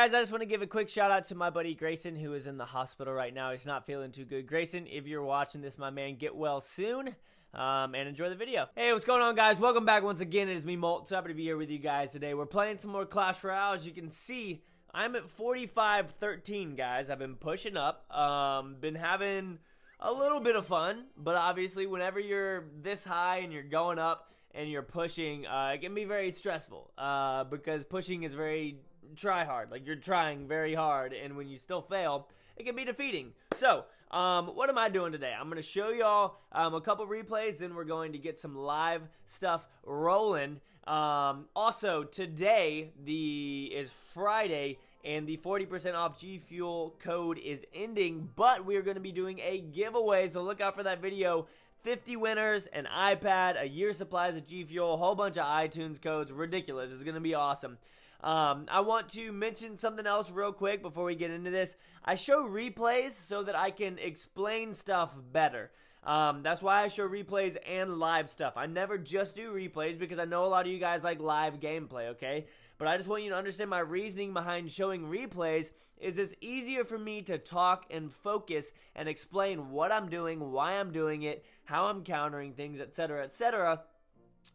guys, I just want to give a quick shout out to my buddy Grayson, who is in the hospital right now. He's not feeling too good. Grayson, if you're watching this, my man, get well soon. Um, and enjoy the video. Hey, what's going on, guys? Welcome back once again. It is me, Molt. So happy to be here with you guys today. We're playing some more Clash Royale. As you can see, I'm at 45-13, guys. I've been pushing up. Um, been having a little bit of fun, but obviously, whenever you're this high and you're going up and you're pushing, uh, it can be very stressful uh, because pushing is very try hard. Like you're trying very hard, and when you still fail, it can be defeating. So, um, what am I doing today? I'm going to show y'all um, a couple replays, then we're going to get some live stuff rolling. Um, also, today the is Friday, and the 40% off G Fuel code is ending, but we're going to be doing a giveaway, so look out for that video. 50 winners, an iPad, a year supplies of G Fuel, a whole bunch of iTunes codes. Ridiculous. It's going to be awesome. Um, I want to mention something else real quick before we get into this. I show replays so that I can explain stuff better. Um, that's why I show replays and live stuff. I never just do replays because I know a lot of you guys like live gameplay, okay? But I just want you to understand my reasoning behind showing replays is it's easier for me to talk and focus and explain what I'm doing, why I'm doing it, how I'm countering things, etc., etc.,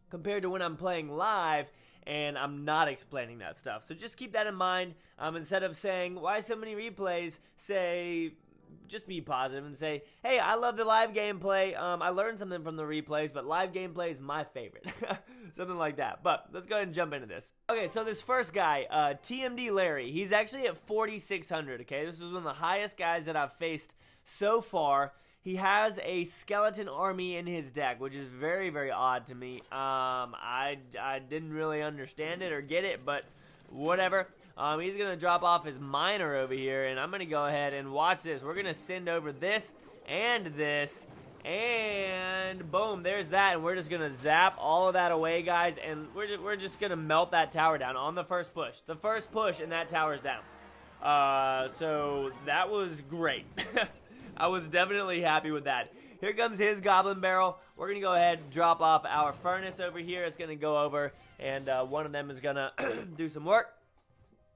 compared to when I'm playing live and I'm not explaining that stuff. So just keep that in mind. Um, instead of saying, why so many replays, say, just be positive and say, hey, I love the live gameplay. Um, I learned something from the replays, but live gameplay is my favorite. something like that. But let's go ahead and jump into this. Okay, so this first guy, uh, TMD Larry, he's actually at 4,600, okay? This is one of the highest guys that I've faced so far. He has a skeleton army in his deck, which is very, very odd to me. Um, I, I didn't really understand it or get it, but whatever. Um, he's going to drop off his miner over here, and I'm going to go ahead and watch this. We're going to send over this and this, and boom, there's that. And we're just going to zap all of that away, guys, and we're just, we're just going to melt that tower down on the first push. The first push, and that tower's down. Uh, so that was great. I was definitely happy with that. Here comes his Goblin Barrel. We're going to go ahead and drop off our furnace over here. It's going to go over, and uh, one of them is going to do some work.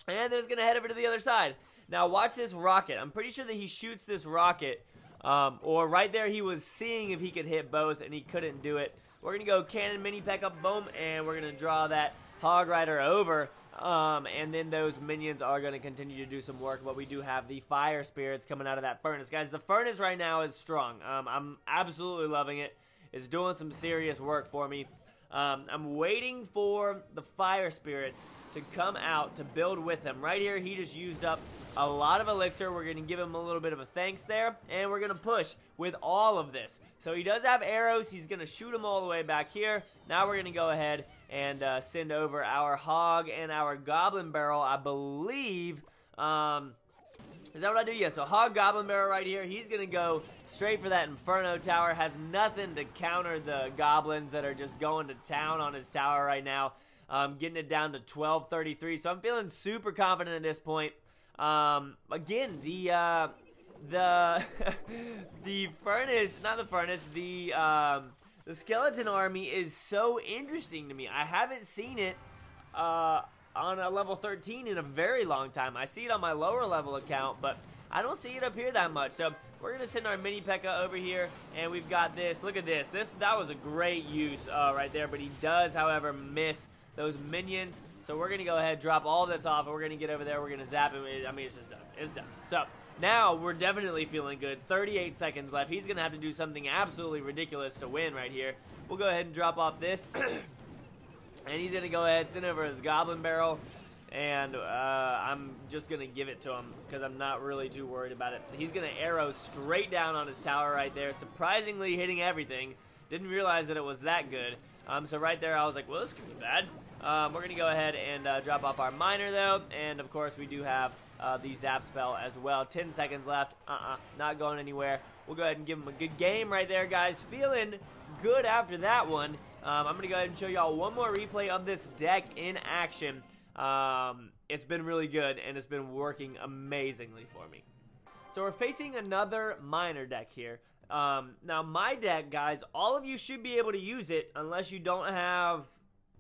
And then it's going to head over to the other side. Now, watch this rocket. I'm pretty sure that he shoots this rocket, um, or right there he was seeing if he could hit both, and he couldn't do it. We're going to go cannon mini P.E.K.K.A, boom, and we're going to draw that hog rider over. Um, and then those minions are going to continue to do some work, but we do have the fire spirits coming out of that furnace. Guys, the furnace right now is strong. Um, I'm absolutely loving it. It's doing some serious work for me. Um, I'm waiting for the fire spirits to come out to build with him. Right here, he just used up a lot of elixir. We're going to give him a little bit of a thanks there, and we're going to push with all of this. So he does have arrows. He's going to shoot them all the way back here. Now we're going to go ahead and uh, send over our hog and our goblin barrel, I believe. Um, is that what I do? Yeah, so Hog Goblin Barrel right here. He's going to go straight for that Inferno Tower. Has nothing to counter the goblins that are just going to town on his tower right now. Um, getting it down to 1233. So I'm feeling super confident at this point. Um, again, the... Uh, the the furnace, not the furnace, the um, the skeleton army is so interesting to me. I haven't seen it uh, on a level 13 in a very long time. I see it on my lower level account, but I don't see it up here that much. So we're gonna send our mini P.E.K.K.A over here, and we've got this. Look at this. This that was a great use uh, right there, but he does, however, miss those minions. So we're gonna go ahead, drop all this off, and we're gonna get over there. We're gonna zap him. I mean, it's just done. It's done. So now we're definitely feeling good. 38 seconds left. He's gonna have to do something absolutely ridiculous to win right here. We'll go ahead and drop off this. And he's going to go ahead, send over his Goblin Barrel. And uh, I'm just going to give it to him because I'm not really too worried about it. He's going to arrow straight down on his tower right there, surprisingly hitting everything. Didn't realize that it was that good. Um, so right there, I was like, well, this could be bad. Um, we're going to go ahead and uh, drop off our miner, though. And, of course, we do have uh, the zap spell as well. 10 seconds left. Uh-uh. Not going anywhere. We'll go ahead and give him a good game right there, guys. Feeling good after that one. Um, I'm going to go ahead and show y'all one more replay of this deck in action. Um, it's been really good, and it's been working amazingly for me. So we're facing another miner deck here. Um, now, my deck, guys, all of you should be able to use it unless you don't have,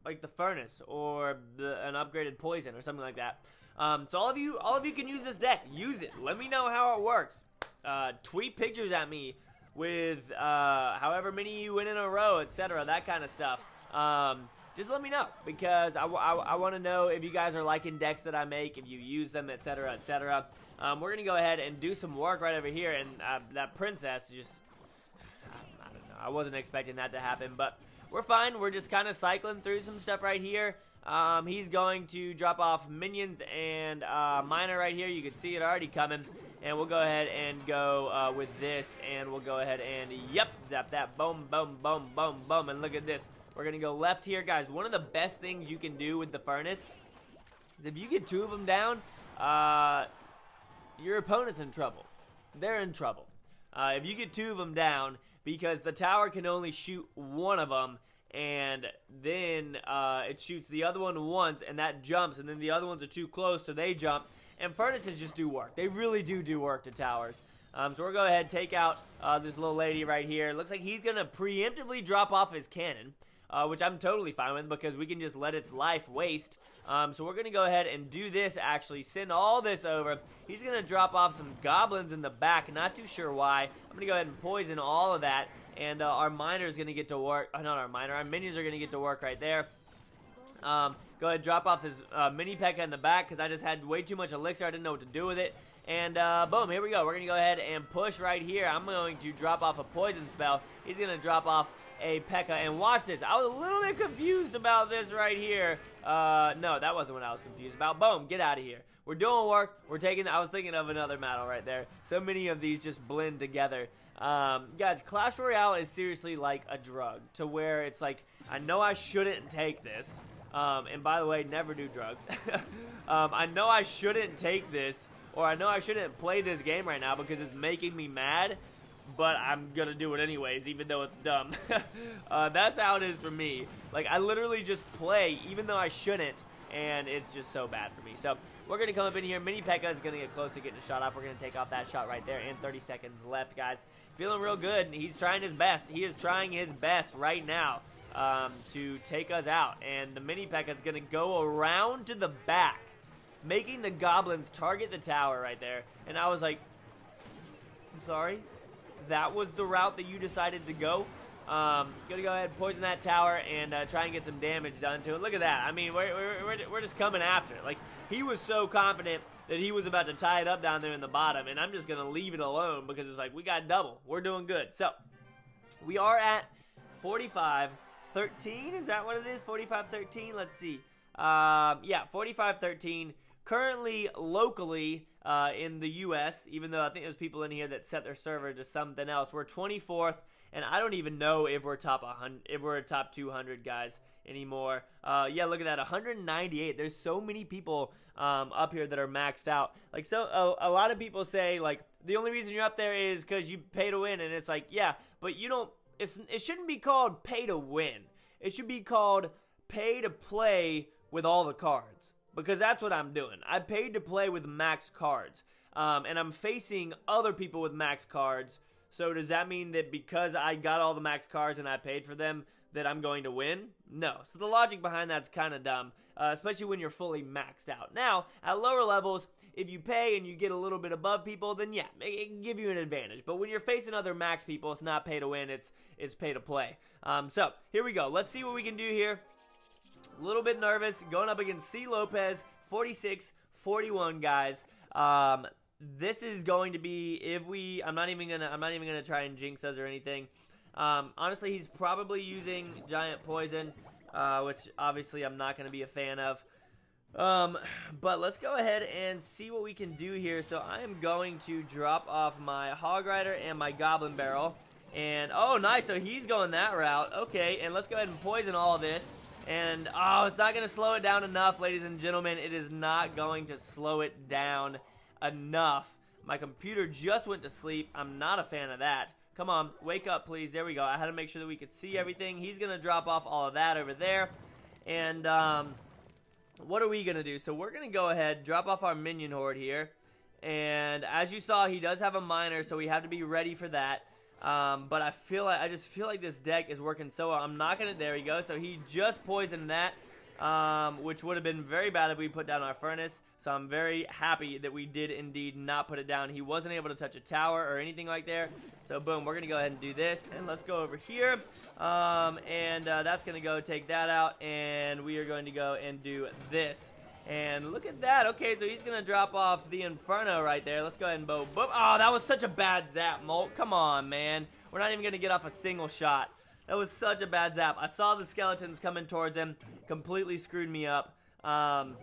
like, the furnace or the, an upgraded poison or something like that. Um, so all of you, all of you can use this deck. Use it. Let me know how it works. Uh, tweet pictures at me with uh, however many you win in a row, etc. That kind of stuff. Um, just let me know because I, I, I want to know if you guys are liking decks that I make, if you use them, etc., etc. Um, we're gonna go ahead and do some work right over here, and uh, that princess just I, I don't know. I wasn't expecting that to happen, but we're fine. We're just kind of cycling through some stuff right here. Um, he's going to drop off minions and uh, miner right here. You can see it already coming. And we'll go ahead and go uh, with this. And we'll go ahead and, yep, zap that. Boom, boom, boom, boom, boom. And look at this. We're going to go left here, guys. One of the best things you can do with the furnace is if you get two of them down, uh, your opponent's in trouble. They're in trouble. Uh, if you get two of them down, because the tower can only shoot one of them, and then uh, it shoots the other one once, and that jumps, and then the other ones are too close, so they jump. And furnaces just do work. They really do do work to towers. Um, so we're going to go ahead and take out uh, this little lady right here. Looks like he's going to preemptively drop off his cannon, uh, which I'm totally fine with because we can just let its life waste. Um, so we're going to go ahead and do this, actually. Send all this over. He's going to drop off some goblins in the back. Not too sure why. I'm going to go ahead and poison all of that. And uh, our miner is going to get to work. Oh, not our miner. Our minions are going to get to work right there. Um, go ahead drop off this uh, mini P.E.K.K.A in the back because I just had way too much elixir. I didn't know what to do with it. And uh, boom, here we go. We're going to go ahead and push right here. I'm going to drop off a poison spell. He's going to drop off a P.E.K.K.A. And watch this. I was a little bit confused about this right here. Uh, no, that wasn't what I was confused about. Boom, get out of here. We're doing work. We're taking, I was thinking of another medal right there. So many of these just blend together. Um, guys, Clash Royale is seriously like a drug to where it's like, I know I shouldn't take this. Um, and by the way, never do drugs. um, I know I shouldn't take this, or I know I shouldn't play this game right now because it's making me mad, but I'm gonna do it anyways, even though it's dumb. uh, that's how it is for me. Like, I literally just play, even though I shouldn't, and it's just so bad for me. So, we're going to come up in here. Mini P.E.K.K.A is going to get close to getting a shot off. We're going to take off that shot right there, and 30 seconds left, guys. Feeling real good. He's trying his best. He is trying his best right now um, to take us out. And the Mini P.E.K.K.A is going to go around to the back, making the goblins target the tower right there. And I was like, I'm sorry? That was the route that you decided to go? Um, gonna go ahead poison that tower and uh, try and get some damage done to it. Look at that. I mean, we're, we're, we're just coming after it. Like, he was so confident that he was about to tie it up down there in the bottom, and I'm just going to leave it alone because it's like, we got double. We're doing good. So, we are at 45 13. Is that what it is? 45 13? Let's see. Um, yeah, 45 13. Currently, locally, uh, in the U.S., even though I think there's people in here that set their server to something else, we're 24th and I don't even know if we're top 100, if we're top 200 guys anymore. Uh, yeah, look at that, 198. There's so many people um, up here that are maxed out. Like so, a, a lot of people say like the only reason you're up there is because you pay to win, and it's like yeah, but you don't. It's it shouldn't be called pay to win. It should be called pay to play with all the cards because that's what I'm doing. I paid to play with max cards, um, and I'm facing other people with max cards so does that mean that because I got all the max cards and I paid for them, that I'm going to win? No. So the logic behind that's kind of dumb, uh, especially when you're fully maxed out. Now, at lower levels, if you pay and you get a little bit above people, then yeah, it can give you an advantage. But when you're facing other max people, it's not pay to win, it's it's pay to play. Um, so here we go. Let's see what we can do here. A little bit nervous going up against C. Lopez, 46 41, guys. Um, this is going to be if we I'm not even gonna I'm not even gonna try and jinx us or anything. Um, honestly, he's probably using giant poison, uh, which obviously I'm not gonna be a fan of. Um, but let's go ahead and see what we can do here. So I am going to drop off my Hog Rider and my Goblin Barrel. And, oh, nice. So he's going that route. Okay, and let's go ahead and poison all this. And, oh, it's not going to slow it down enough, ladies and gentlemen. It is not going to slow it down enough. My computer just went to sleep. I'm not a fan of that. Come on, wake up, please. There we go. I had to make sure that we could see everything. He's going to drop off all of that over there. And, um, what are we going to do? So we're going to go ahead, drop off our minion horde here. And as you saw, he does have a miner, so we have to be ready for that. Um, but I feel like I just feel like this deck is working so well. I'm not gonna. There we go. So he just poisoned that. Um, which would have been very bad if we put down our furnace. So I'm very happy that we did indeed not put it down. He wasn't able to touch a tower or anything like there. So boom, we're going to go ahead and do this. And let's go over here. Um, and uh, that's going to go take that out. And we are going to go and do this. And look at that. Okay, so he's going to drop off the Inferno right there. Let's go ahead and boom, boom. Oh, that was such a bad zap, Molt. Come on, man. We're not even going to get off a single shot. That was such a bad zap. I saw the skeletons coming towards him. Completely screwed me up. Um,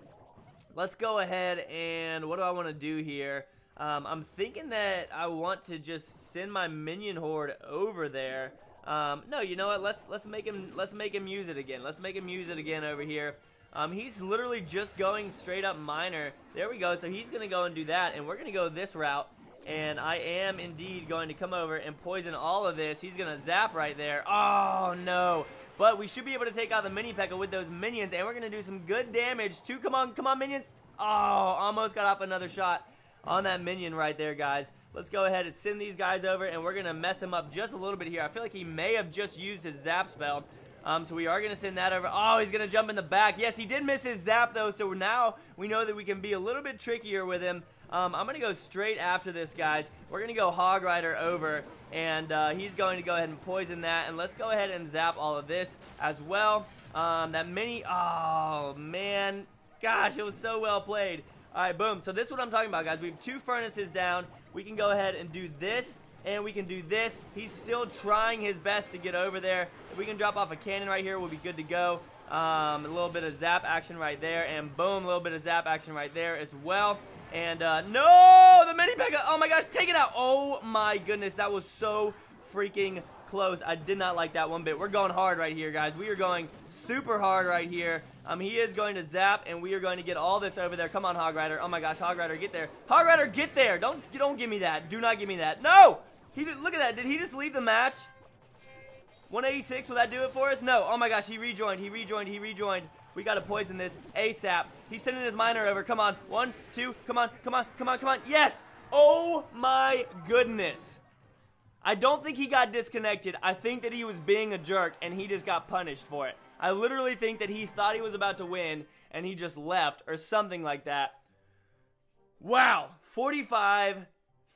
let's go ahead and what do I want to do here? Um, I'm thinking that I want to just send my minion horde over there. Um, no, you know what? Let's let's make him let's make him use it again. Let's make him use it again over here. Um, he's literally just going straight up miner. There we go. So he's gonna go and do that, and we're gonna go this route. And I am indeed going to come over and poison all of this. He's going to zap right there. Oh, no. But we should be able to take out the mini P.E.K.K.A with those minions. And we're going to do some good damage too. Come on, come on, minions. Oh, almost got off another shot on that minion right there, guys. Let's go ahead and send these guys over. And we're going to mess him up just a little bit here. I feel like he may have just used his zap spell. Um, so we are going to send that over. Oh, he's going to jump in the back. Yes, he did miss his zap, though. So now we know that we can be a little bit trickier with him. Um, I'm going to go straight after this, guys. We're going to go Hog Rider over, and uh, he's going to go ahead and poison that. And let's go ahead and zap all of this as well. Um, that mini, oh, man. Gosh, it was so well played. All right, boom. So this is what I'm talking about, guys. We have two furnaces down. We can go ahead and do this, and we can do this. He's still trying his best to get over there. If we can drop off a cannon right here, we'll be good to go. Um, a little bit of zap action right there, and boom, a little bit of zap action right there as well. And, uh, no! The mini P.E.K.K.A! Oh my gosh, take it out! Oh my goodness, that was so freaking close. I did not like that one bit. We're going hard right here, guys. We are going super hard right here. Um, he is going to zap, and we are going to get all this over there. Come on, Hog Rider. Oh my gosh, Hog Rider, get there. Hog Rider, get there! Don't, don't give me that. Do not give me that. No! He did, look at that. Did he just leave the match? 186, will that do it for us? No. Oh my gosh, he rejoined, he rejoined, he rejoined. We gotta poison this ASAP. He's sending his miner over. Come on. One, two, come on, come on, come on, come on. Yes! Oh my goodness. I don't think he got disconnected. I think that he was being a jerk and he just got punished for it. I literally think that he thought he was about to win and he just left or something like that. Wow. 45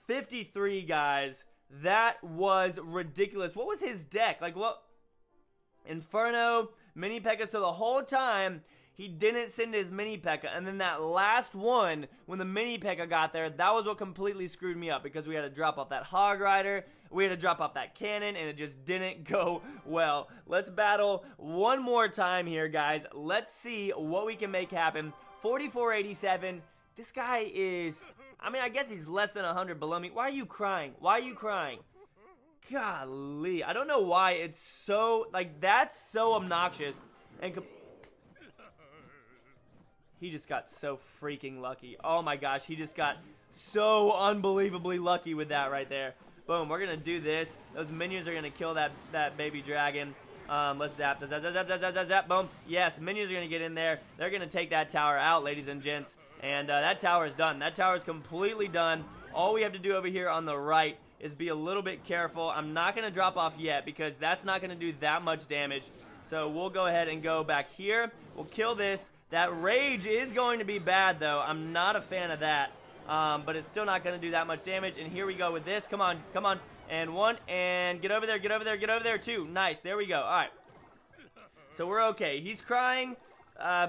53 guys. That was ridiculous. What was his deck? Like what Inferno, Mini P.E.K.K.A. So the whole time, he didn't send his Mini P.E.K.K.A. And then that last one, when the Mini P.E.K.K.A. got there, that was what completely screwed me up because we had to drop off that Hog Rider, we had to drop off that cannon, and it just didn't go well. Let's battle one more time here, guys. Let's see what we can make happen. 4487. This guy is, I mean, I guess he's less than 100 below me. Why are you crying? Why are you crying? Golly, I don't know why it's so like that's so obnoxious, and he just got so freaking lucky. Oh my gosh, he just got so unbelievably lucky with that right there. Boom, we're gonna do this. Those minions are gonna kill that that baby dragon. Um, let's zap, zap, zap, zap, zap, zap, zap, boom. Yes, minions are gonna get in there. They're gonna take that tower out, ladies and gents. And uh, that tower is done. That tower is completely done. All we have to do over here on the right is be a little bit careful. I'm not going to drop off yet because that's not going to do that much damage. So we'll go ahead and go back here. We'll kill this. That rage is going to be bad, though. I'm not a fan of that. Um, but it's still not going to do that much damage. And here we go with this. Come on, come on. And one, and get over there, get over there, get over there, two. Nice, there we go. All right. So we're okay. He's crying. Uh,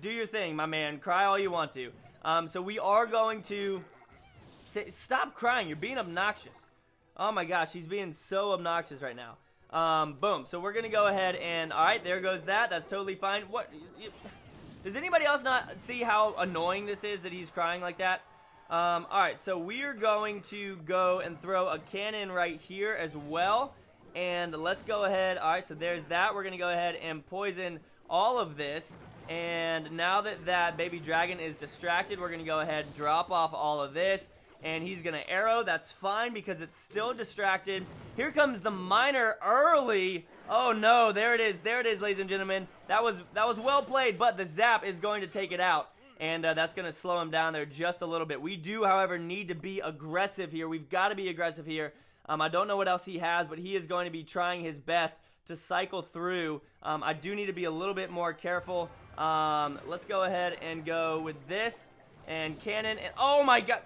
do your thing, my man. Cry all you want to. Um, so we are going to Say, stop crying. You're being obnoxious. Oh my gosh, he's being so obnoxious right now. Um, boom. So we're gonna go ahead and all right, there goes that. That's totally fine. What? You, does anybody else not see how annoying this is that he's crying like that? Um, all right, so we are going to go and throw a cannon right here as well. And let's go ahead. All right, so there's that. We're gonna go ahead and poison all of this. And now that that baby dragon is distracted, we're gonna go ahead and drop off all of this and he's going to arrow. That's fine because it's still distracted. Here comes the miner early. Oh no, there it is. There it is, ladies and gentlemen. That was that was well played, but the zap is going to take it out. And uh, that's going to slow him down there just a little bit. We do, however, need to be aggressive here. We've got to be aggressive here. Um, I don't know what else he has, but he is going to be trying his best to cycle through. Um, I do need to be a little bit more careful Um, let's go ahead and go with this and cannon. And oh my god.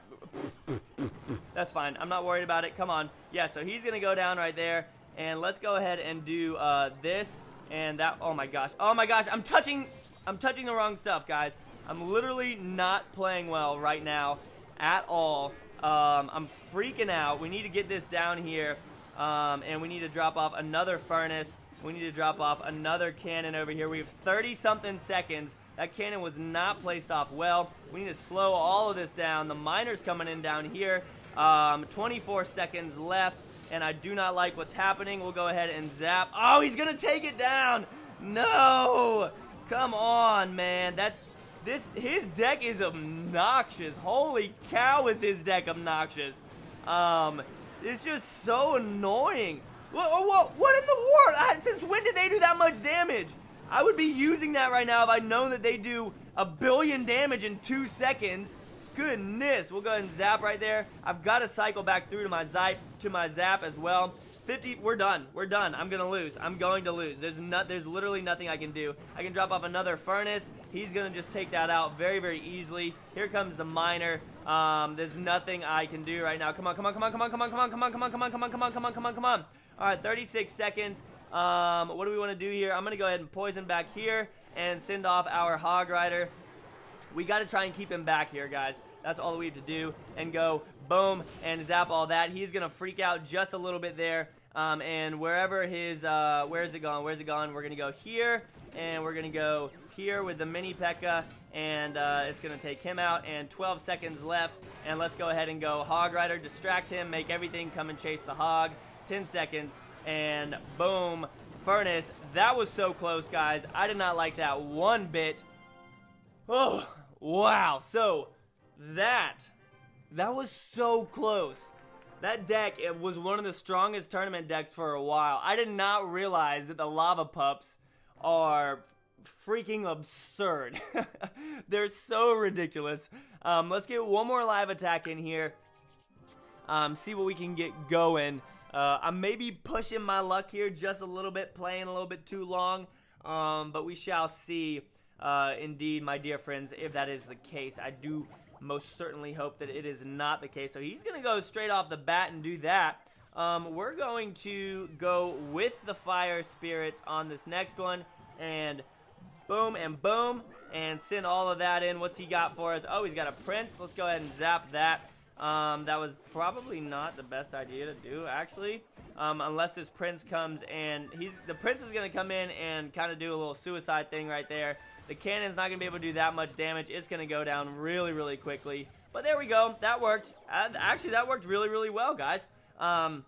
That's fine. I'm not worried about it. Come on. Yeah, so he's going to go down right there. And let's go ahead and do uh, this and that. Oh my gosh. Oh my gosh. I'm touching. I'm touching the wrong stuff, guys. I'm literally not playing well right now at all. Um, I'm freaking out. We need to get this down here. Um, and we need to drop off another furnace. We need to drop off another cannon over here. We have 30-something seconds. That cannon was not placed off well. We need to slow all of this down. The miner's coming in down here. Um, 24 seconds left, and I do not like what's happening. We'll go ahead and zap. Oh, he's going to take it down. No. Come on, man. That's this. His deck is obnoxious. Holy cow, is his deck obnoxious. Um, it's just so annoying. What, in the world? Since when did they do that much damage? I would be using that right now if I know that they do a billion damage in two seconds. Goodness, we'll go ahead and zap right there. I've got to cycle back through to my zap, to my zap as well. 50, we're done. We're done. I'm to lose. I'm going to lose. There's not, there's literally nothing I can do. I can drop off another furnace. He's to just take that out very, very easily. Here comes the miner. Um, there's nothing I can do right now. Come on, come on, come on, come on, come on, come on, come on, come on, come on, come on, come on, come on, come on, come on. All right, 36 seconds. Um, what do we want to do here? I'm going to go ahead and poison back here and send off our Hog Rider. We got to try and keep him back here, guys. That's all we have to do. And go boom and zap all that. He's going to freak out just a little bit there. Um, and wherever his, uh, where's it gone? Where's it gone? We're going to go here. And we're going to go here with the mini P.E.K.K.A. And uh, it's going to take him out. And 12 seconds left. And let's go ahead and go Hog Rider. Distract him. Make everything come and chase the Hog. 10 seconds, and boom, Furnace. That was so close, guys. I did not like that one bit. Oh, wow. So, that, that was so close. That deck it was one of the strongest tournament decks for a while. I did not realize that the Lava Pups are freaking absurd. They're so ridiculous. Um, let's get one more live attack in here. Um, see what we can get going. Uh, I may be pushing my luck here just a little bit, playing a little bit too long, um, but we shall see, uh, indeed, my dear friends, if that is the case. I do most certainly hope that it is not the case. So he's going to go straight off the bat and do that. Um, we're going to go with the Fire Spirits on this next one, and boom and boom, and send all of that in. What's he got for us? Oh, he's got a Prince. Let's go ahead and zap that. Um, that was probably not the best idea to do, actually. Um, unless this prince comes and he's the prince is gonna come in and kind of do a little suicide thing right there. The cannon's not gonna be able to do that much damage. It's gonna go down really, really quickly. But there we go. That worked. Actually, that worked really, really well, guys. Um,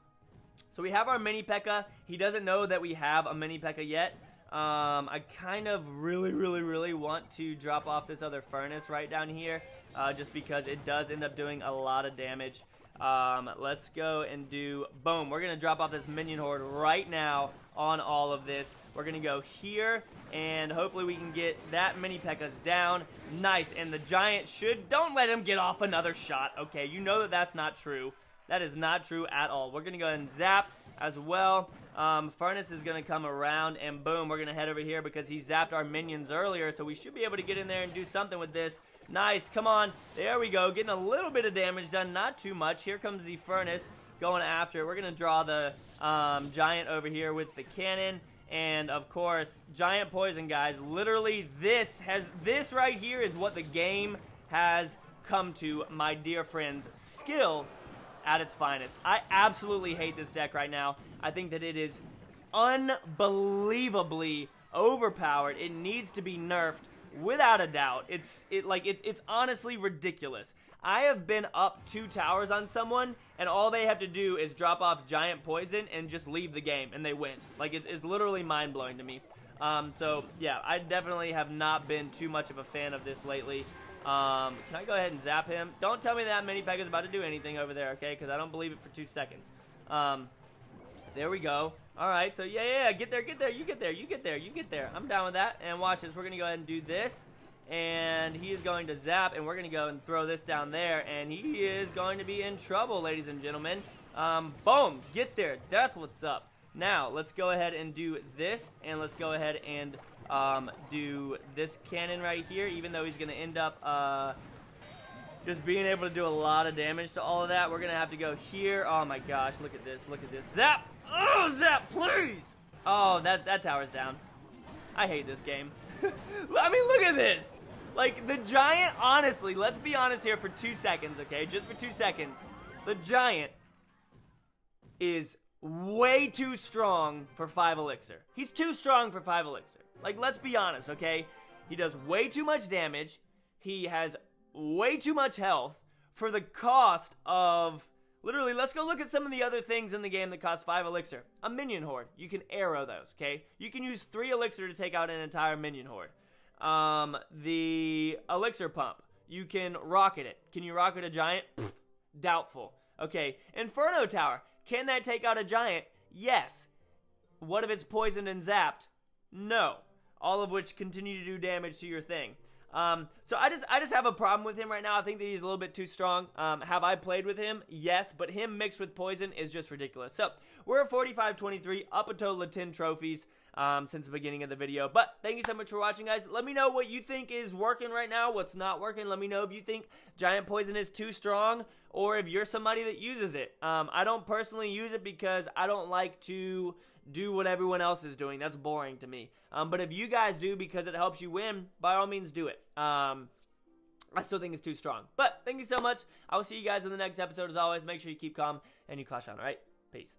so we have our mini P.E.K.K.A. He doesn't know that we have a mini P.E.K.K.A. yet. Um, I kind of really, really, really want to drop off this other furnace right down here uh, just because it does end up doing a lot of damage. Um, let's go and do, boom, we're going to drop off this minion horde right now on all of this. We're going to go here, and hopefully we can get that mini P.E.K.K.A's down. Nice, and the giant should, don't let him get off another shot, okay? You know that that's not true. That is not true at all. We're going to go and zap as well. Um, Furnace is going to come around, and boom, we're going to head over here because he zapped our minions earlier, so we should be able to get in there and do something with this. Nice, come on. There we go, getting a little bit of damage done, not too much. Here comes the Furnace going after it. We're going to draw the um, Giant over here with the cannon. And of course, giant poison, guys. Literally, this has this right here is what the game has come to, my dear friends. Skill at its finest. I absolutely hate this deck right now. I think that it is unbelievably overpowered. It needs to be nerfed without a doubt. It's it like it, it's honestly ridiculous. I have been up two towers on someone, and all they have to do is drop off giant poison and just leave the game, and they win. Like it is literally mind blowing to me. Um, so yeah, I definitely have not been too much of a fan of this lately. Um, can I go ahead and zap him? Don't tell me that mini Peg is about to do anything over there, okay? Because I don't believe it for two seconds. Um, there we go. All right, so yeah, yeah, get there, get there, you get there, you get there, you get there. I'm down with that. And watch this. We're going to go ahead and do this. And he is going to zap, and we're going to go and throw this down there. And he is going to be in trouble, ladies and gentlemen. Um, boom, get there. That's what's up. Now, let's go ahead and do this, and let's go ahead and um, do this cannon right here, even though he's going to end up uh, just being able to do a lot of damage to all of that. We're going to have to go here. Oh my gosh, look at this, look at this. Zap! Oh, Zap, please! Oh, that, that tower's down. I hate this game. I mean, look at this! Like, the Giant, honestly, let's be honest here for two seconds, okay? Just for two seconds. The Giant is way too strong for 5 Elixir. He's too strong for 5 Elixir. Like, let's be honest, okay? He does way too much damage. He has way too much health for the cost of... Literally, let's go look at some of the other things in the game that cost 5 Elixir. A Minion Horde. You can arrow those, okay? You can use 3 Elixir to take out an entire Minion Horde. Um, the Elixir Pump. You can rocket it. Can you rocket a giant? Pfft, doubtful. Okay, Inferno Tower. Can that take out a giant? Yes. What if it's poisoned and zapped? No. All of which continue to do damage to your thing. Um, so I just I just have a problem with him right now. I think that he's a little bit too strong. Um, have I played with him? Yes, but him mixed with poison is just ridiculous. So we're at 45-23, up a total of 10 trophies um, since the beginning of the video. But thank you so much for watching, guys. Let me know what you think is working right now, what's not working. Let me know if you think Giant Poison is too strong or if you're somebody that uses it. Um, I don't personally use it because I don't like to do what everyone else is doing. That's boring to me. Um, but if you guys do because it helps you win, by all means do it. Um, I still think it's too strong. But thank you so much. I will see you guys in the next episode. As always, make sure you keep calm and you clash on, alright? Peace.